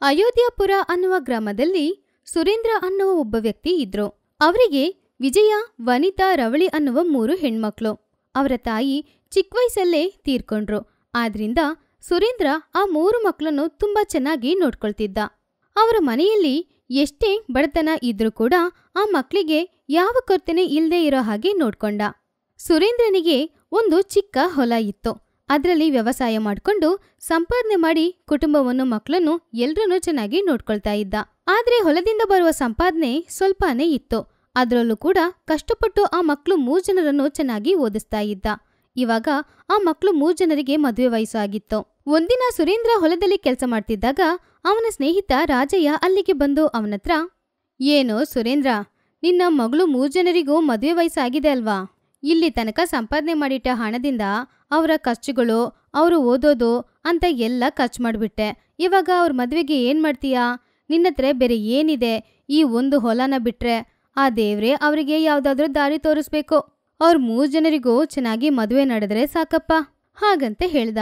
ಅಯೋಧ್ಯಪುರ ಅನ್ನುವ ಗ್ರಾಮದಲ್ಲಿ ಸುರೇಂದ್ರ ಅನ್ನುವ ಒಬ್ಬ ವ್ಯಕ್ತಿ ಇದ್ರು. ಅವರಿಗೆ ವಿಜಯ, ವನಿತಾ, ರವಳಿ ಅನ್ನುವ ಮೂರು ಹೆಣ್ಮಕ್ಳು. ಅವರ ತಾಯಿ ಚಿಕ್ಕ ವಯಸ್ಸಲ್ಲೇ ತೀರ್ಕೊಂಡ್ರು. ಆದ್ರಿಂದ ಸುರೇಂದ್ರ ಆ ಮೂರು ಮಕ್ಕಳನ್ನು ತುಂಬಾ ಚೆನ್ನಾಗಿ ನೋಡ್ಕೊಳ್ತಿದ್ದ. ಅವರ ಮನೆಯಲ್ಲಿ ಎಷ್ಟೇ ಬಡತನ ಇದ್ರೂ ಕೂಡ ಆ ಮಕ್ಕಳಿಗೆ ಯಾವ ಕೊರತೆನೆ ಇಲ್ಲದೆ ಇರೋ ಹಾಗೆ ನೋಡ್ಕೊಂಡ. ಸುರೇಂದ್ರನಿಗೆ ಒಂದು ಚಿಕ್ಕ ಹೊಲ ಇತ್ತು. ಅದರಲ್ಲಿ ವ್ಯವಸಾಯ ಮಾಡ್ಕೊಂಡು ಸಂಪಾದನೆ ಮಾಡಿ ಕುಟುಂಬವನ್ನು ಮಕ್ಕಳನ್ನು ಎಲ್ರನ್ನೂ ಚೆನ್ನಾಗಿ ನೋಡ್ಕೊಳ್ತಾ ಇದ್ದ. ಆದ್ರೆ ಹೊಲದಿಂದ ಬರುವ ಸಂಪಾದನೆ ಸ್ವಲ್ಪನೇ ಇತ್ತು. ಅದರಲ್ಲೂ ಕೂಡ ಕಷ್ಟಪಟ್ಟು ಆ ಮಕ್ಕಳು ಮೂರು ಜನರನ್ನು ಚೆನ್ನಾಗಿ ಓದಿಸ್ತಾ ಇದ್ದ. ಇವಾಗ ಆ ಮಕ್ಕಳು ಮೂರು ಜನರಿಗೆ ಮದುವೆ ವಯಸ್ಸು ಆಗಿತ್ತು. ಒಂದಿನ ಸುರೇಂದ್ರ ಹೊಲದಲ್ಲಿ ಕೆಲಸ ಮಾಡ್ತಿದ್ದಾಗ ಅವನ ಸ್ನೇಹಿತ ರಾಜಯ್ಯ ಅಲ್ಲಿಗೆ ಬಂದು ಅವನತ್ರ ಏನೋ ಸುರೇಂದ್ರ, ನಿನ್ನ ಮಗಳು ಮೂರು ಜನರಿಗೂ ಮದುವೆ ವಯಸ್ಸಾಗಿದೆ ಅಲ್ವಾ? ಇಲ್ಲಿ ತನಕ ಸಂಪಾದನೆ ಮಾಡಿಟ್ಟ ಹಣದಿಂದ ಅವರ ಖರ್ಚುಗಳು, ಅವರು ಓದೋದು ಅಂತ ಎಲ್ಲ ಖರ್ಚು ಮಾಡಿಬಿಟ್ಟೆ. ಇವಾಗ ಅವ್ರ ಮದುವೆಗೆ ಏನು ಮಾಡ್ತೀಯಾ? ನಿನ್ನತ್ರ ಬೇರೆ ಏನಿದೆ? ಈ ಒಂದು ಹೊಲನ ಬಿಟ್ರೆ ಆ ದೇವ್ರೆ ಅವರಿಗೆ ಯಾವುದಾದ್ರೂ ದಾರಿ ತೋರಿಸ್ಬೇಕು. ಅವ್ರ ಮೂರು ಜನರಿಗೂ ಚೆನ್ನಾಗಿ ಮದುವೆ ನಡೆದ್ರೆ ಸಾಕಪ್ಪ. ಹಾಗಂತ ಹೇಳ್ದ.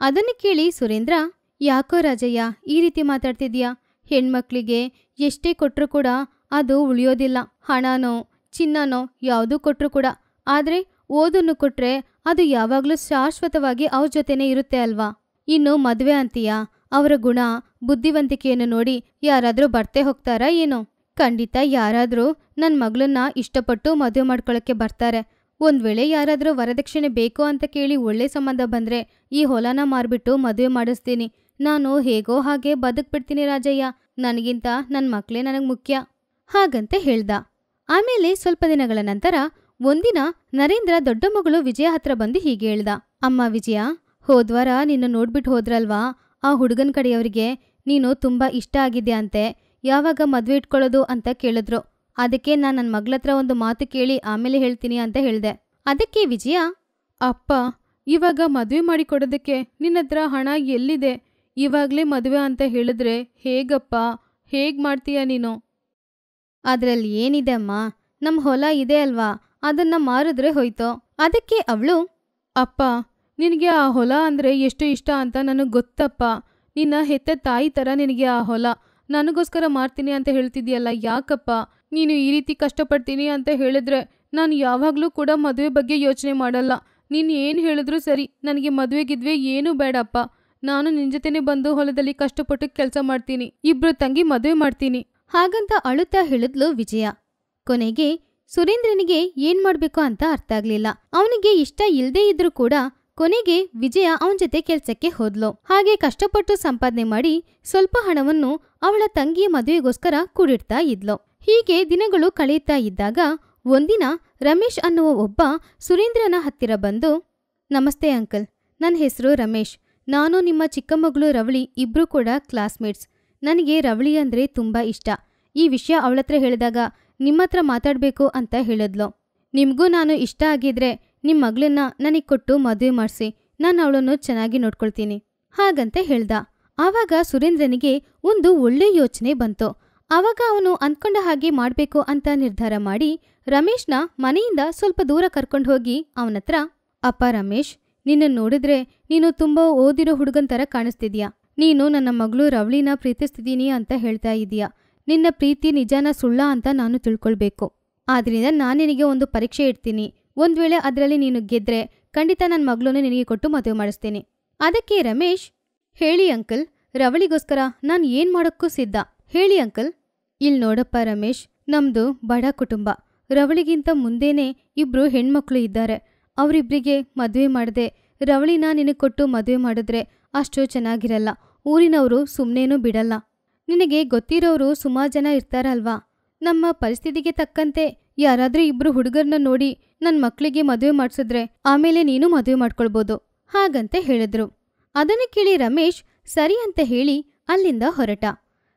ಅದನ್ನು ಕೇಳಿ ಸುರೇಂದ್ರ, ಯಾಕೋ ರಾಜಯ್ಯ, ಈ ರೀತಿ ಮಾತಾಡ್ತಿದ್ಯಾ? ಹೆಣ್ಮಕ್ಳಿಗೆ ಎಷ್ಟೇ ಕೊಟ್ಟರು ಕೂಡ ಅದು ಉಳಿಯೋದಿಲ್ಲ. ಹಣನೋ, ಚಿನ್ನನೋ ಯಾವುದೂ ಕೊಟ್ಟರು ಕೂಡ. ಆದರೆ ಓದನ್ನು ಕೊಟ್ರೆ ಅದು ಯಾವಾಗಲೂ ಶಾಶ್ವತವಾಗಿ ಅವ್ರ ಜೊತೆನೇ ಇರುತ್ತೆ ಅಲ್ವಾ? ಇನ್ನು ಮದುವೆ ಅಂತೀಯಾ? ಅವರ ಗುಣ, ಬುದ್ಧಿವಂತಿಕೆಯನ್ನು ನೋಡಿ ಯಾರಾದರೂ ಬರ್ತೇ ಹೋಗ್ತಾರಾ ಏನೋ? ಖಂಡಿತ ಯಾರಾದರೂ ನನ್ನ ಮಗಳನ್ನ ಇಷ್ಟಪಟ್ಟು ಮದುವೆ ಮಾಡ್ಕೊಳ್ಳೋಕ್ಕೆ ಬರ್ತಾರೆ. ಒಂದ್ ವೇಳೆ ಯಾರಾದರೂ ವರದಕ್ಷಿಣೆ ಬೇಕು ಅಂತ ಕೇಳಿ ಒಳ್ಳೆ ಸಂಬಂಧ ಬಂದ್ರೆ ಈ ಹೊಲನ ಮಾರ್ಬಿಟ್ಟು ಮದುವೆ ಮಾಡಿಸ್ತೀನಿ. ನಾನು ಹೇಗೋ ಹಾಗೆ ಬದುಕ್ಬಿಡ್ತೀನಿ ರಾಜಯ್ಯ. ನನಗಿಂತ ನನ್ನ ಮಕ್ಕಳೇ ನನಗೆ ಮುಖ್ಯ. ಹಾಗಂತ ಹೇಳ್ದ. ಆಮೇಲೆ ಸ್ವಲ್ಪ ದಿನಗಳ ನಂತರ ಒಂದಿನ ನರೇಂದ್ರ ದೊಡ್ಡ ಮಗಳು ವಿಜಯ ಹತ್ರ ಬಂದು ಹೀಗೆ ಹೇಳ್ದ, ಅಮ್ಮ ವಿಜಯ, ಹೋದ್ವಾರ ನಿನ್ನ ನೋಡ್ಬಿಟ್ಟು ಹೋದ್ರಲ್ವಾ? ಆ ಹುಡುಗನ ಕಡೆಯವರಿಗೆ ನೀನು ತುಂಬಾ ಇಷ್ಟ ಆಗಿದೆ ಅಂತೆ? ಯಾವಾಗ ಮದ್ವೆ ಇಟ್ಕೊಳ್ಳೋದು ಅಂತ ಕೇಳಿದ್ರು. ಅದಕ್ಕೆ ನಾನು ನನ್ನ ಮಗಳತ್ರ ಒಂದು ಮಾತು ಕೇಳಿ ಆಮೇಲೆ ಹೇಳ್ತೀನಿ ಅಂತ ಹೇಳಿದೆ. ಅದಕ್ಕೆ ವಿಜಯ, ಅಪ್ಪ, ಇವಾಗ ಮದುವೆ ಮಾಡಿ ಕೊಡೋದಕ್ಕೆ ನಿನ್ನತ್ರ ಹಣ ಎಲ್ಲಿದೆ? ಇವಾಗ್ಲೇ ಮದುವೆ ಅಂತ ಹೇಳಿದ್ರೆ ಹೇಗಪ್ಪ? ಹೇಗ್ ಮಾಡ್ತೀಯ ನೀನು? ಅದರಲ್ಲಿ ಏನಿದೆ ಅಮ್ಮ? ನಮ್ಮ ಹೊಲ ಇದೆ ಅಲ್ವಾ? ಅದನ್ನ ಮಾರಿದ್ರೆ ಹೋಯ್ತು. ಅದಕ್ಕೆ ಅವಳು, ಅಪ್ಪ, ನಿನಗೆ ಆ ಹೊಲ ಅಂದ್ರೆ ಎಷ್ಟು ಇಷ್ಟ ಅಂತ ನನಗೆ ಗೊತ್ತಪ್ಪ. ನಿನ್ನ ಹೆತ್ತ ತಾಯಿ ಥರ ನಿನಗೆ ಆ ಹೊಲ. ನನಗೋಸ್ಕರ ಮಾಡ್ತೀನಿ ಅಂತ ಹೇಳ್ತಿದ್ಯಲ್ಲ, ಯಾಕಪ್ಪ? ನೀನು ಈ ರೀತಿ ಕಷ್ಟಪಡ್ತೀನಿ ಅಂತ ಹೇಳಿದ್ರೆ ನಾನು ಯಾವಾಗಲೂ ಕೂಡ ಮದುವೆ ಬಗ್ಗೆ ಯೋಚನೆ ಮಾಡಲ್ಲ. ನೀನು ಏನು ಹೇಳಿದ್ರೂ ಸರಿ, ನನಗೆ ಮದುವೆ ಗಿದ್ವೆ ಏನೂ ಬೇಡಪ್ಪ. ನಾನು ನಿನ್ನ ಜೊತೆನೇ ಬಂದು ಹೊಲದಲ್ಲಿ ಕಷ್ಟಪಟ್ಟು ಕೆಲಸ ಮಾಡ್ತೀನಿ. ಇಬ್ರು ತಂಗಿ ಮದುವೆ ಮಾಡ್ತೀನಿ. ಹಾಗಂತ ಅಳುತ್ತಾ ಹೇಳಿದ್ಲು ವಿಜಯ. ಕೊನೆಗೆ ಸುರೇಂದ್ರನಿಗೆ ಏನ್ ಮಾಡ್ಬೇಕು ಅಂತ ಅರ್ಥ ಆಗ್ಲಿಲ್ಲ. ಅವನಿಗೆ ಇಷ್ಟ ಇಲ್ದೇ ಇದ್ರೂ ಕೂಡ ಕೊನೆಗೆ ವಿಜಯ ಅವನ ಜೊತೆ ಕೆಲ್ಸಕ್ಕೆ ಹೋದ್ಲು. ಹಾಗೆ ಕಷ್ಟಪಟ್ಟು ಸಂಪಾದನೆ ಮಾಡಿ ಸ್ವಲ್ಪ ಹಣವನ್ನು ಅವಳ ತಂಗಿಯ ಮದುವೆಗೋಸ್ಕರ ಕೂಡಿಡ್ತಾ ಇದ್ಲು. ಹೀಗೆ ದಿನಗಳು ಕಳೆಯುತ್ತಾ ಇದ್ದಾಗ ಒಂದಿನ ರಮೇಶ್ ಅನ್ನುವ ಒಬ್ಬ ಸುರೇಂದ್ರನ ಹತ್ತಿರ ಬಂದು, ನಮಸ್ತೆ ಅಂಕಲ್. ನನ್ನ ಹೆಸರು ರಮೇಶ್. ನಾನು ನಿಮ್ಮ ಚಿಕ್ಕಮಗಳು ರವಳಿ, ಇಬ್ರು ಕೂಡ ಕ್ಲಾಸ್ಮೇಟ್ಸ್. ನನಗೆ ರವಳಿ ಅಂದ್ರೆ ತುಂಬಾ ಇಷ್ಟ. ಈ ವಿಷಯ ಅವಳತ್ರ ಹೇಳಿದಾಗ ನಿಮ್ಮತ್ರ ಮಾತಾಡಬೇಕು ಅಂತ ಹೇಳಿದ್ಲು. ನಿಮಗೂ ನಾನು ಇಷ್ಟ ಆಗಿದ್ರೆ ನಿಮ್ಮ ಮಗಳನ್ನ ನನಗೆ ಕೊಟ್ಟು ಮದುವೆ ಮಾಡಿಸಿ, ನಾನು ಅವಳನ್ನು ಚೆನ್ನಾಗಿ ನೋಡ್ಕೊಳ್ತೀನಿ. ಹಾಗಂತ ಹೇಳ್ದ. ಆವಾಗ ಸುರೇಂದ್ರನಿಗೆ ಒಂದು ಒಳ್ಳೆ ಯೋಚನೆ ಬಂತು. ಆವಾಗ ಅವನು ಅಂದ್ಕೊಂಡ ಹಾಗೆ ಮಾಡಬೇಕು ಅಂತ ನಿರ್ಧಾರ ಮಾಡಿ, ರಮೇಶ್ನ ಮನೆಯಿಂದ ಸ್ವಲ್ಪ ದೂರ ಕರ್ಕೊಂಡು ಹೋಗಿ ಅವನತ್ರ ಅಪ್ಪ ರಮೇಶ್ ನಿನ್ನ ನೋಡಿದ್ರೆ ನೀನು ತುಂಬಾ ಓದಿರೋ ಹುಡುಗನ್ ತರ ಕಾಣಿಸ್ತಿದ್ಯಾ? ನೀನು ನನ್ನ ಮಗಳು ರವಳಿನ ಪ್ರೀತಿಸ್ತಿದ್ದೀನಿ ಅಂತ ಹೇಳ್ತಾ ಇದೀಯಾ? ನಿನ್ನ ಪ್ರೀತಿ ನಿಜಾನ ಸುಳ್ಳ ಅಂತ ನಾನು ತಿಳ್ಕೊಳ್ಬೇಕು. ಆದ್ರಿಂದ ನಾನು ನಿನಗೆ ಒಂದು ಪರೀಕ್ಷೆ ಇಡ್ತೀನಿ. ಒಂದು ವೇಳೆ ಅದರಲ್ಲಿ ನೀನು ಗೆದ್ರೆ ಖಂಡಿತ ನನ್ನ ಮಗಳನ್ನು ನಿನಗೆ ಕೊಟ್ಟು ಮದುವೆ ಮಾಡಿಸ್ತೀನಿ. ಅದಕ್ಕೆ ರಮೇಶ್, ಹೇಳಿ ಅಂಕಲ್, ರವಳಿಗೋಸ್ಕರ ನಾನು ಏನ್ ಮಾಡೋಕ್ಕೂ ಸಿದ್ಧ. ಹೇಳಿ ಅಂಕಲ್. ಇಲ್ಲಿ ನೋಡಪ್ಪ ರಮೇಶ್, ನಮ್ದು ಬಡ ಕುಟುಂಬ. ರವಳಿಗಿಂತ ಮುಂದೆನೇ ಇಬ್ರು ಹೆಣ್ಮಕ್ಳು ಇದ್ದಾರೆ. ಅವರಿಬ್ಬರಿಗೆ ಮದುವೆ ಮಾಡದೆ, ರವಳಿನ ನಿನಗೆ ಕೊಟ್ಟು ಮದುವೆ ಮಾಡಿದ್ರೆ ಅಷ್ಟು ಚೆನ್ನಾಗಿರಲ್ಲ. ಊರಿನವರು ಸುಮ್ಮನೇನೂ ಬಿಡಲ್ಲ. ನಿನಗೆ ಗೊತ್ತಿರೋರು ಸುಮಾರು ಜನ ಇರ್ತಾರಲ್ವಾ? ನಮ್ಮ ಪರಿಸ್ಥಿತಿಗೆ ತಕ್ಕಂತೆ ಯಾರಾದ್ರೂ ಇಬ್ರು ಹುಡುಗರನ್ನ ನೋಡಿ ನನ್ನ ಮಕ್ಕಳಿಗೆ ಮದುವೆ ಮಾಡಿಸಿದ್ರೆ ಆಮೇಲೆ ನೀನು ಮದುವೆ ಮಾಡ್ಕೊಳ್ಬೋದು, ಹಾಗಂತ ಹೇಳಿದ್ರು. ಅದನ್ನು ಕೇಳಿ ರಮೇಶ್ ಸರಿ ಅಂತ ಹೇಳಿ ಅಲ್ಲಿಂದ ಹೊರಟ.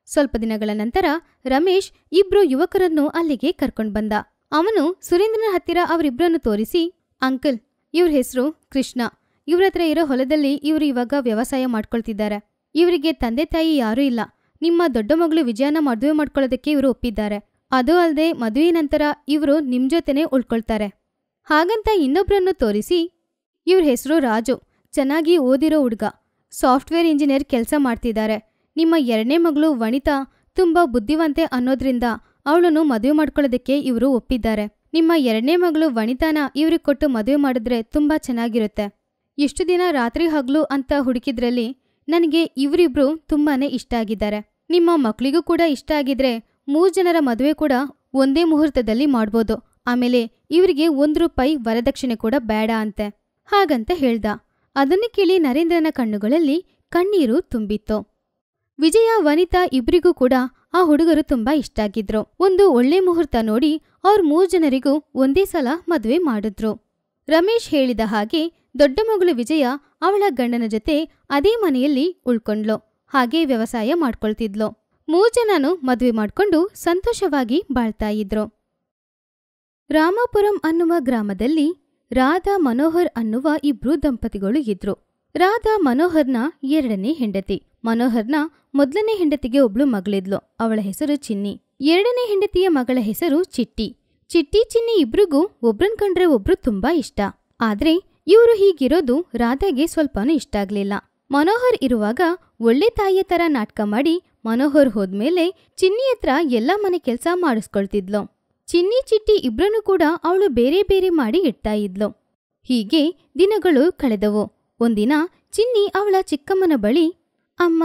ಸ್ವಲ್ಪ ದಿನಗಳ ನಂತರ ರಮೇಶ್ ಇಬ್ರು ಯುವಕರನ್ನು ಅಲ್ಲಿಗೆ ಕರ್ಕೊಂಡು ಬಂದ. ಅವನು ಸುರೇಂದ್ರನ ಹತ್ತಿರ ಅವರಿಬ್ರನ್ನು ತೋರಿಸಿ, ಅಂಕಲ್, ಇವ್ರ ಹೆಸರು ಕೃಷ್ಣ. ಇವ್ರ ಹತ್ರ ಇರೋ ಹೊಲದಲ್ಲಿ ಇವರು ಇವಾಗ ವ್ಯವಸಾಯ ಮಾಡ್ಕೊಳ್ತಿದ್ದಾರೆ. ಇವರಿಗೆ ತಂದೆ ತಾಯಿ ಯಾರೂ ಇಲ್ಲ. ನಿಮ್ಮ ದೊಡ್ಡ ಮಗಳು ವಿಜಯನ ಮದುವೆ ಮಾಡ್ಕೊಳ್ಳೋದಕ್ಕೆ ಇವರು ಒಪ್ಪಿದ್ದಾರೆ. ಅದು ಅಲ್ಲದೆ ಮದುವೆ ನಂತರ ಇವರು ನಿಮ್ಮ ಜೊತೆನೇ ಉಳ್ಕೊಳ್ತಾರೆ. ಹಾಗಂತ ಇನ್ನೊಬ್ಬರನ್ನು ತೋರಿಸಿ, ಇವ್ರ ಹೆಸರು ರಾಜು, ಚೆನ್ನಾಗಿ ಓದಿರೋ ಹುಡ್ಗ, ಸಾಫ್ಟ್ವೇರ್ ಇಂಜಿನಿಯರ್ ಕೆಲಸ ಮಾಡ್ತಿದ್ದಾರೆ. ನಿಮ್ಮ ಎರಡನೇ ಮಗಳು ವನಿತಾ ತುಂಬಾ ಬುದ್ಧಿವಂತೆ ಅನ್ನೋದ್ರಿಂದ ಅವಳನ್ನು ಮದುವೆ ಮಾಡ್ಕೊಳ್ಳೋದಕ್ಕೆ ಇವರು ಒಪ್ಪಿದ್ದಾರೆ. ನಿಮ್ಮ ಎರಡನೇ ಮಗಳು ವನಿತಾನ ಇವ್ರಿಗೆ ಕೊಟ್ಟು ಮದುವೆ ಮಾಡಿದ್ರೆ ತುಂಬಾ ಚೆನ್ನಾಗಿರುತ್ತೆ. ಇಷ್ಟು ದಿನ ರಾತ್ರಿ ಹಗಲು ಅಂತ ಹುಡುಕಿದ್ರಲ್ಲಿ ನನಗೆ ಇವರಿಬ್ರು ತುಂಬಾನೇ ಇಷ್ಟ ಆಗಿದ್ದಾರೆ. ನಿಮ್ಮ ಮಕ್ಕಳಿಗೂ ಕೂಡ ಇಷ್ಟ ಆಗಿದ್ರೆ ಮೂರು ಜನರ ಮದುವೆ ಕೂಡ ಒಂದೇ ಮುಹೂರ್ತದಲ್ಲಿ ಮಾಡ್ಬೋದು. ಆಮೇಲೆ ಇವರಿಗೆ ಒಂದು ರೂಪಾಯಿ ವರದಕ್ಷಿಣೆ ಕೂಡ ಬೇಡ ಅಂತೆ. ಹಾಗಂತ ಹೇಳ್ದ. ಅದನ್ನು ಕೇಳಿ ನರೇಂದ್ರನ ಕಣ್ಣುಗಳಲ್ಲಿ ಕಣ್ಣೀರು ತುಂಬಿತ್ತು. ವಿಜಯ, ವನಿತಾ ಇಬ್ರಿಗೂ ಕೂಡ ಆ ಹುಡುಗರು ತುಂಬಾ ಇಷ್ಟ ಆಗಿದ್ರು. ಒಂದು ಒಳ್ಳೆ ಮುಹೂರ್ತ ನೋಡಿ ಅವ್ರ ಮೂರು ಜನರಿಗೂ ಒಂದೇ ಸಲ ಮದುವೆ ಮಾಡಿದ್ರು. ರಮೇಶ್ ಹೇಳಿದ ಹಾಗೆ ದೊಡ್ಡ ಮಗಳು ವಿಜಯ ಅವಳ ಗಂಡನ ಜೊತೆ ಅದೇ ಮನೆಯಲ್ಲಿ ಉಳ್ಕೊಂಡ್ಲು ಹಾಗೆ ವ್ಯವಸಾಯ ಮಾಡ್ಕೊಳ್ತಿದ್ಲು. ಮೂರ್ ಜನನು ಮದುವೆ ಮಾಡ್ಕೊಂಡು ಸಂತೋಷವಾಗಿ ಬಾಳ್ತಾ ಇದ್ರು. ರಾಮಾಪುರಂ ಅನ್ನುವ ಗ್ರಾಮದಲ್ಲಿ ರಾಧಾ ಮನೋಹರ್ ಅನ್ನುವ ಇಬ್ರು ದಂಪತಿಗಳು ಇದ್ರು. ರಾಧಾ ಮನೋಹರ್ನ ಎರಡನೇ ಹೆಂಡತಿ. ಮನೋಹರ್ನ ಮೊದಲನೇ ಹೆಂಡತಿಗೆ ಒಬ್ಳು ಮಗಳಿದ್ಲು, ಅವಳ ಹೆಸರು ಚಿನ್ನಿ. ಎರಡನೇ ಹೆಂಡತಿಯ ಮಗಳ ಹೆಸರು ಚಿಟ್ಟಿ. ಚಿಟ್ಟಿ ಚಿನ್ನಿ ಇಬ್ರಿಗೂ ಒಬ್ರನ್ ಕಂಡ್ರೆ ಒಬ್ರು ತುಂಬಾ ಇಷ್ಟ. ಆದ್ರೆ ಇವರು ಹೀಗಿರೋದು ರಾಧಾಗೆ ಸ್ವಲ್ಪನೂ ಇಷ್ಟ ಆಗ್ಲಿಲ್ಲ. ಮನೋಹರ್ ಇರುವಾಗ ಒಳ್ಳೆ ತಾಯಿಯ ತರ ನಾಟಕ ಮಾಡಿ ಮನೋಹರ್ ಹೋದ್ಮೇಲೆ ಚಿನ್ನಿ ಹತ್ರ ಎಲ್ಲ ಮನೆ ಕೆಲಸ ಮಾಡಿಸ್ಕೊಳ್ತಿದ್ಲು. ಚಿನ್ನಿ ಚಿಟ್ಟಿ ಇಬ್ಬರನ್ನು ಕೂಡ ಅವಳು ಬೇರೆ ಬೇರೆ ಮಾಡಿ ಇಡ್ತಾ ಇದ್ಲು. ಹೀಗೆ ದಿನಗಳು ಕಳೆದವು. ಒಂದಿನ ಚಿನ್ನಿ ಅವಳ ಚಿಕ್ಕಮ್ಮನ ಬಳಿ, ಅಮ್ಮ,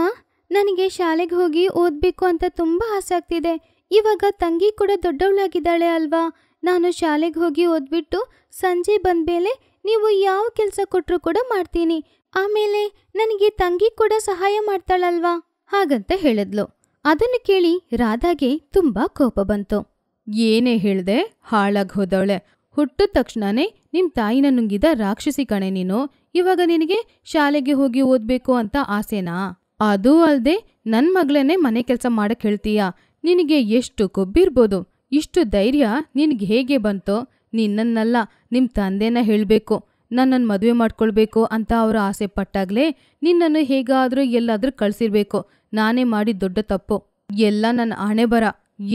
ನನಗೆ ಶಾಲೆಗೆ ಹೋಗಿ ಓದ್ಬೇಕು ಅಂತ ತುಂಬಾ ಆಸೆ ಆಗ್ತಿದೆ. ಇವಾಗ ತಂಗಿ ಕೂಡ ದೊಡ್ಡವಳಾಗಿದ್ದಾಳೆ ಅಲ್ವಾ? ನಾನು ಶಾಲೆಗೆ ಹೋಗಿ ಓದ್ಬಿಟ್ಟು ಸಂಜೆ ಬಂದ ಮೇಲೆ ನೀವು ಯಾವ ಕೆಲಸ ಕೊಟ್ಟರು ಕೂಡ ಮಾಡ್ತೀನಿ. ಆಮೇಲೆ ನನಗೆ ತಂಗಿ ಕೂಡ ಸಹಾಯ ಮಾಡ್ತಾಳಲ್ವಾ? ಹಾಗಂತ ಹೇಳಿದ್ಲು. ಅದನ್ನು ಕೇಳಿ ರಾಧಾಗೆ ತುಂಬಾ ಕೋಪ ಬಂತು. ಏನೇ ಹೇಳ್ದೆ? ಹಾಳಾಗ್ ಹೋದವಳೆ. ಹುಟ್ಟಿದ ತಕ್ಷಣನೇ ನಿಮ್ ತಾಯಿನ ನುಂಗಿದ ರಾಕ್ಷಸಿ ಕಣೆ ನೀನು. ಇವಾಗ ನಿನಗೆ ಶಾಲೆಗೆ ಹೋಗಿ ಓದ್ಬೇಕು ಅಂತ ಆಸೆನಾ? ಅದೂ ಅಲ್ದೆ ನನ್ ಮಗಳನ್ನೇ ಮನೆ ಕೆಲಸ ಮಾಡಕ್ ಹೇಳ್ತೀಯಾ? ನಿನಗೆ ಎಷ್ಟು ಕೊಬ್ಬಿರ್ಬೋದು. ಇಷ್ಟು ಧೈರ್ಯ ನಿನ್ಗೆ ಹೇಗೆ ಬಂತೋ? ನಿನ್ನನ್ನಲ್ಲ ನಿಮ್ ತಂದೆನ ಹೇಳ್ಬೇಕು. ನನ್ನನ್ನು ಮದುವೆ ಮಾಡ್ಕೊಳ್ಬೇಕು ಅಂತ ಅವರು ಆಸೆ ಪಟ್ಟಾಗ್ಲೇ ನಿನ್ನನ್ನು ಹೇಗಾದರೂ ಎಲ್ಲಾದರೂ ಕಳಿಸಿರ್ಬೇಕು. ನಾನೇ ಮಾಡಿದ ದೊಡ್ಡ ತಪ್ಪು. ಎಲ್ಲ ನನ್ನ ಆಣೆ ಬರ.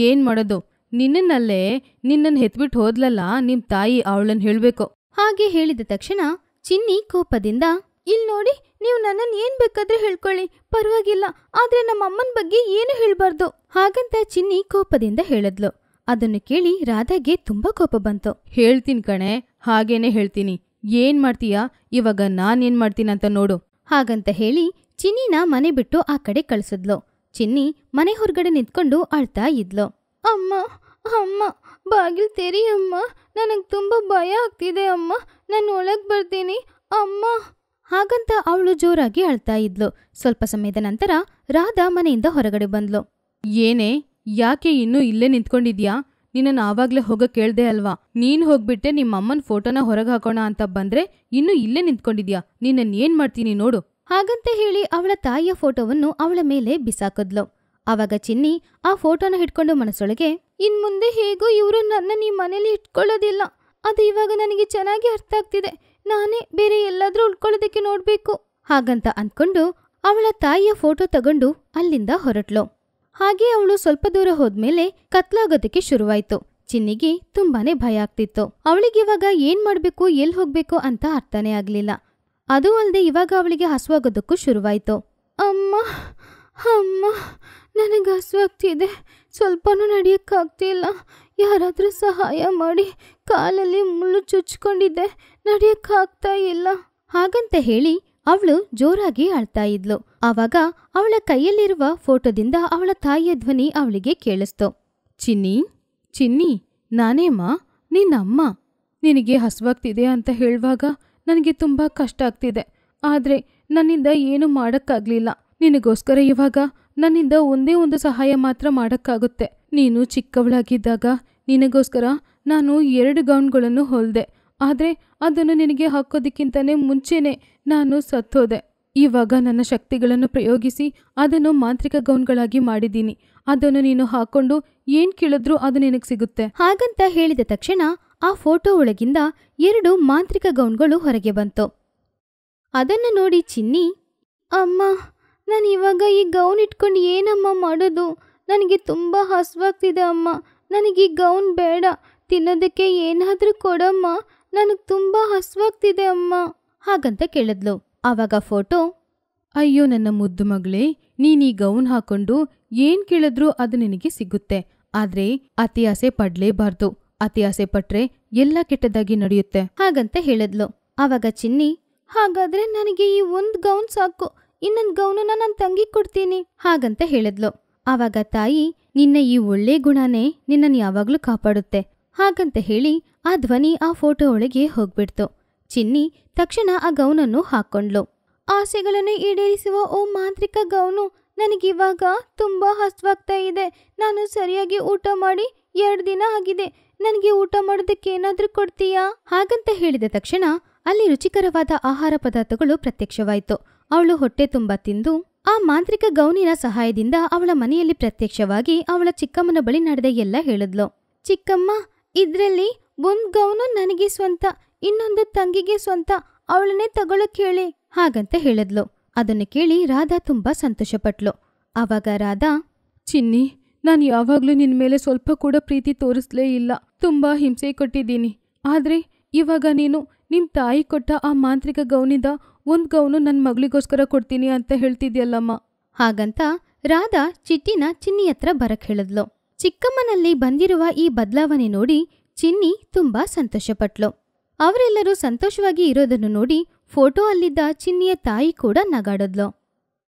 ಏನ್ ಮಾಡೋದು? ನಿನ್ನನ್ನಲ್ಲೇ ನಿನ್ನನ್ ಹೆತ್ಬಿಟ್ಟು ಹೋದ್ಲಲ್ಲ ನಿಮ್ಮ ತಾಯಿ ಅವಳನ್ನು ಹೇಳಬೇಕು. ಹಾಗೆ ಹೇಳಿದ ತಕ್ಷಣ ಚಿನ್ನಿ ಕೋಪದಿಂದ ಇಲ್ಲಿ ನೋಡಿ, ನೀವು ನನ್ನನ್ನು ಏನ್ ಬೇಕಾದ್ರೆ ಹೇಳ್ಕೊಳ್ಳಿ. ಪರವಾಗಿಲ್ಲ. ಆದ್ರೆ ನಮ್ಮ ಅಮ್ಮನ ಬಗ್ಗೆ ಏನು ಹೇಳ್ಬಾರ್ದು? ಹಾಗಂತ ಚಿನ್ನಿ ಕೋಪದಿಂದ ಹೇಳಿದ್ಲು. ಅದನ್ನು ಕೇಳಿ ರಾಧಾಗೆ ತುಂಬಾ ಕೋಪ ಬಂತು. ಹೇಳ್ತೀನಿ ಕಣೆ. ಹಾಗೇನೆ ಹೇಳ್ತೀನಿ. ಏನ್ ಮಾಡ್ತೀಯಾ? ಇವಾಗ ನಾನೇನ್ ಮಾಡ್ತೀನಂತ ನೋಡು. ಹಾಗಂತ ಹೇಳಿ ಚಿನ್ನಿನ ಮನೆ ಬಿಟ್ಟು ಆ ಕಡೆ ಕಳಿಸಿದ್ಲು. ಚಿನ್ನಿ ಮನೆ ಹೊರಗಡೆ ನಿಂತ್ಕೊಂಡು ಅಳ್ತಾ ಇದ್ಲು. ಅಮ್ಮ ಅಮ್ಮ, ಬಾಗಿಲು ತೆರಿ ಅಮ್ಮ. ನನಗೆ ತುಂಬಾ ಭಯ ಆಗ್ತಿದೆ ಅಮ್ಮ. ನಾನು ಒಳಗೆ ಬರ್ತೀನಿ. ಅಮ್ಮ. ಹಾಗಂತ ಅವಳು ಜೋರಾಗಿ ಅಳ್ತಾ ಇದ್ಲು. ಸ್ವಲ್ಪ ಸಮಯದ ನಂತರ ರಾಧಾ ಮನೆಯಿಂದ ಹೊರಗಡೆ ಬಂದ್ಲು. ಏನೇ, ಯಾಕೆ ಇನ್ನೂ ಇಲ್ಲೇ ನಿಂತ್ಕೊಂಡಿದ್ಯಾ? ನಿನ್ನನ್ನು ಆವಾಗಲೇ ಹೋಗೋ ಕೇಳ್ದೆ ಅಲ್ವಾ? ನೀನು ಹೋಗ್ಬಿಟ್ಟೆ ನಿಮ್ಮ ಅಮ್ಮನ್ ಫೋಟೋನ ಹೊರಗೆ ಹಾಕೋಣ ಅಂತ ಬಂದ್ರೆ ಇನ್ನು ಇಲ್ಲೇ ನಿಂತ್ಕೊಂಡಿದ್ಯಾ? ನಿನ್ನನ್ನು ಏನು ಮಾಡ್ತೀನಿ ನೋಡು. ಹಾಗಂತ ಹೇಳಿ ಅವಳ ತಾಯಿಯ ಫೋಟೋವನ್ನು ಅವಳ ಮೇಲೆ ಬಿಸಾಕದ್ಲು. ಆವಾಗ ಚಿನ್ನಿ ಆ ಫೋಟೋನ ಹಿಡ್ಕೊಂಡು ಮನಸ್ಸೊಳಗೆ, ಇನ್ ಮುಂದೆ ಹೇಗೋ ಇವರು ನನ್ನ ಈ ಮನೇಲಿ ಇಟ್ಕೊಳ್ಳೋದಿಲ್ಲ. ಅದು ಇವಾಗ ನನಗೆ ಚೆನ್ನಾಗಿ ಅರ್ಥ ಆಗ್ತಿದೆ. ನಾನೇ ಬೇರೆ ಎಲ್ಲಾದ್ರೂ ಉಳ್ಕೊಳ್ಳೋದಕ್ಕೆ ನೋಡ್ಬೇಕು. ಹಾಗಂತ ಅಂದ್ಕೊಂಡು ಅವಳ ತಾಯಿಯ ಫೋಟೋ ತಗೊಂಡು ಅಲ್ಲಿಂದ ಹೊರಟ್ಲು. ಹಾಗೆ ಅವಳು ಸ್ವಲ್ಪ ದೂರ ಹೋದ್ಮೇಲೆ ಕತ್ಲಾಗೋದಕ್ಕೆ ಶುರುವಾಯ್ತು. ಚಿನ್ನಿಗೆ ತುಂಬಾನೇ ಭಯ ಆಗ್ತಿತ್ತು. ಅವಳಿಗಿವಾಗ ಏನ್ ಮಾಡ್ಬೇಕು, ಎಲ್ ಹೋಗ್ಬೇಕು ಅಂತ ಅರ್ಥನೇ ಆಗ್ಲಿಲ್ಲ. ಅದೂ ಅಲ್ಲದೆ ಇವಾಗ ಅವಳಿಗೆ ಹಸುವಾಗೋದಕ್ಕೂ ಶುರುವಾಯ್ತು. ಅಮ್ಮ ಅಮ್ಮ, ನನಗೆ ಹಸುವಾಗ್ತಿದೆ ಸ್ವಲ್ಪನೂ ನಡೆಯೋಕ್ಕಾಗ್ತಿಲ್ಲ. ಯಾರಾದರೂ ಸಹಾಯ ಮಾಡಿ ಕಾಲಲ್ಲಿ ಮುಳ್ಳು ಚುಚ್ಕೊಂಡಿದ್ದೆ. ನಡೆಯೋಕ್ಕಾಗ್ತಾ ಇಲ್ಲ. ಹಾಗಂತ ಹೇಳಿ ಅವಳು ಜೋರಾಗಿ ಅಳ್ತಾ ಇದ್ಲು. ಆವಾಗ ಅವಳ ಕೈಯಲ್ಲಿರುವ ಫೋಟೋದಿಂದ ಅವಳ ತಾಯಿಯ ಧ್ವನಿ ಅವಳಿಗೆ ಕೇಳಿಸ್ತು. ಚಿನ್ನಿ ಚಿನ್ನಿ, ನಾನೇಮ್ಮ? ನಿನ್ನಮ್ಮ? ನಿನಗೆ ಹಸುವಾಗ್ತಿದೆ ಅಂತ ಹೇಳುವಾಗ ನನಗೆ ತುಂಬ ಕಷ್ಟ ಆಗ್ತಿದೆ. ಆದರೆ ನನ್ನಿಂದ ಏನು ಮಾಡೋಕ್ಕಾಗಲಿಲ್ಲ. ನಿನಗೋಸ್ಕರ ಇವಾಗ ನನ್ನಿಂದ ಒಂದೇ ಒಂದು ಸಹಾಯ ಮಾತ್ರ ಮಾಡೋಕ್ಕಾಗುತ್ತೆ. ನೀನು ಚಿಕ್ಕವಳಾಗಿದ್ದಾಗ ನಿನಗೋಸ್ಕರ ನಾನು ಎರಡು ಗೌನ್ಗಳನ್ನು ಹೊಲ್ದೆ ಆದರೆ ಅದನ್ನು ನಿನಗೆ ಹಾಕೋದಕ್ಕಿಂತನೇ ಮುಂಚೆನೆ ನಾನು ಸತ್ತೋದೆ. ಇವಾಗ ನನ್ನ ಶಕ್ತಿಗಳನ್ನು ಪ್ರಯೋಗಿಸಿ ಅದನ್ನು ಮಾಂತ್ರಿಕ ಗೌನ್ಗಳಾಗಿ ಮಾಡಿದ್ದೀನಿ. ಅದನ್ನು ನೀನು ಹಾಕೊಂಡು ಏನ್ ಕೇಳಿದ್ರೂ ಅದು ನಿನಗೆ ಸಿಗುತ್ತೆ. ಹಾಗಂತ ಹೇಳಿದ ತಕ್ಷಣ ಆ ಫೋಟೋ ಒಳಗಿಂದ ಎರಡು ಮಾಂತ್ರಿಕ ಗೌನ್ಗಳು ಹೊರಗೆ ಬಂತು. ಅದನ್ನು ನೋಡಿ ಚಿನ್ನಿ, ಅಮ್ಮ, ನಾನು ಇವಾಗ ಈ ಗೌನ್ ಇಟ್ಕೊಂಡು ಏನಮ್ಮ ಮಾಡೋದು? ನನಗೆ ತುಂಬ ಹಸುವಾಗ್ತಿದೆ ಅಮ್ಮ. ನನಗೆ ಈ ಗೌನ್ ಬೇಡ. ತಿನ್ನೋದಕ್ಕೆ ಏನಾದರೂ ಕೊಡಮ್ಮ. ನನಗೆ ತುಂಬ ಹಸುವಾಗ್ತಿದೆ ಅಮ್ಮ ಹಾಗಂತ ಕೇಳಿದ್ಲು. ಆವಾಗ ಫೋಟೋ, ಅಯ್ಯೋ ನನ್ನ ಮುದ್ದು ಮಗಳೇ ನೀನೀ ಗೌನ್ ಹಾಕೊಂಡು ಏನ್ ಕೇಳಿದ್ರೂ ಅದು ನಿನಗೆ ಸಿಗುತ್ತೆ. ಆದ್ರೆ ಅತಿ ಆಸೆ ಪಡ್ಲೇಬಾರ್ದು. ಅತಿ ಆಸೆ ಪಟ್ರೆ ಎಲ್ಲ ಕೆಟ್ಟದಾಗಿ ನಡೆಯುತ್ತೆ. ಹಾಗಂತ ಹೇಳಿದ್ಲು. ಆವಾಗ ಚಿನ್ನಿ, ಹಾಗಾದ್ರೆ ನನಗೆ ಈ ಒಂದ್ ಗೌನ್ ಸಾಕು. ಇನ್ನೊಂದ್ ಗೌನನ್ನ ನನ್ನ ತಂಗಿ ಕೊಡ್ತೀನಿ. ಹಾಗಂತ ಹೇಳಿದ್ಲು. ಆವಾಗ ತಾಯಿ, ನಿನ್ನ ಈ ಒಳ್ಳೆ ಗುಣನೇ ನಿನ್ನನ್ ಯಾವಾಗ್ಲೂ ಕಾಪಾಡುತ್ತೆ. ಹಾಗಂತ ಹೇಳಿ ಆ ಧ್ವನಿ ಆ ಫೋಟೋ ಒಳಗೆ ಹೋಗ್ಬಿಡ್ತು. ಚಿನ್ನಿ ತಕ್ಷಣ ಆ ಗೌನನ್ನು ಹಾಕೊಂಡ್ಲು ಆಸೆಗಳನ್ನು ಈಡೇರಿಸುವ ಓ ಮಾಂತ್ರಿಕ ಗೌನು ನನಗಿವಾಗ ತುಂಬಾ ಹಸ್ವಾಗ್ತಾ ಇದೆ. ನಾನು ಸರಿಯಾಗಿ ಊಟ ಮಾಡಿ ಎರಡು ದಿನ ಆಗಿದೆ. ನನಗೆ ಊಟ ಮಾಡೋದಕ್ಕೆ ಏನಾದರೂ ಕೊಡ್ತೀಯಾ? ಹಾಗಂತ ಹೇಳಿದ ತಕ್ಷಣ ಅಲ್ಲಿ ರುಚಿಕರವಾದ ಆಹಾರ ಪದಾರ್ಥಗಳು ಪ್ರತ್ಯಕ್ಷವಾಯಿತು. ಅವಳು ಹೊಟ್ಟೆ ತುಂಬಾ ತಿಂದು, ಆ ಮಾಂತ್ರಿಕ ಗೌನಿನ ಸಹಾಯದಿಂದ ಅವಳ ಮನೆಯಲ್ಲಿ ಪ್ರತ್ಯಕ್ಷವಾಗಿ ಅವಳ ಚಿಕ್ಕಮ್ಮನ ಬಳಿ ನಡೆದ ಎಲ್ಲ ಹೇಳಿದ್ಲು. ಚಿಕ್ಕಮ್ಮ, ಇದ್ರಲ್ಲಿ ಒಂದ್ ಗೌನು ನನಗೆ ಸ್ವಂತ ಇನ್ನೊಂದು ತಂಗಿಗೆ ಸ್ವಂತ ಅವಳನ್ನೇ ತಗೊಳಕ್ ಹೇಳಿ ಹಾಗಂತ ಹೇಳಿದ್ಲು. ಅದನ್ನು ಕೇಳಿ ರಾಧಾ ತುಂಬಾ ಸಂತೋಷಪಟ್ಲು. ಆವಾಗ ರಾಧಾ ಚಿನ್ನಿ ನಾನು ಯಾವಾಗ್ಲೂ ನಿನ್ನ ಮೇಲೆ ಸ್ವಲ್ಪ ಕೂಡ ಪ್ರೀತಿ ತೋರಿಸ್ಲೇ ಇಲ್ಲ. ತುಂಬಾ ಹಿಂಸೆ ಕೊಟ್ಟಿದ್ದೀನಿ. ಆದ್ರೆ ಇವಾಗ ನೀನು ನಿಮ್ಮ ತಾಯಿ ಕೊಟ್ಟ ಆ ಮಾಂತ್ರಿಕ ಗೌನಿಂದ ಒಂದ್ ಗೌನು ನನ್ ಮಗಳಿಗೋಸ್ಕರ ಕೊಡ್ತೀನಿ ಅಂತ ಹೇಳ್ತಿದ್ಯಲ್ಲಮ್ಮ. ಹಾಗಂತ ರಾಧಾ ಚಿಟ್ಟಿನ ಚಿನ್ನಿ ಹತ್ರ ಬರಕ್ ಹೇಳಿದ್ಲು. ಚಿಕ್ಕಮ್ಮನಲ್ಲಿ ಬಂದಿರುವ ಈ ಬದಲಾವಣೆ ನೋಡಿ ಚಿನ್ನಿ ತುಂಬಾ ಸಂತೋಷಪಟ್ಲು. ಅವರೆಲ್ಲರೂ ಸಂತೋಷವಾಗಿ ಇರೋದನ್ನು ನೋಡಿ ಫೋಟೋ ಅಲ್ಲಿದ್ದ ಚಿನ್ನಿಯ ತಾಯಿ ಕೂಡ ನಗಾಡದ್ಲು.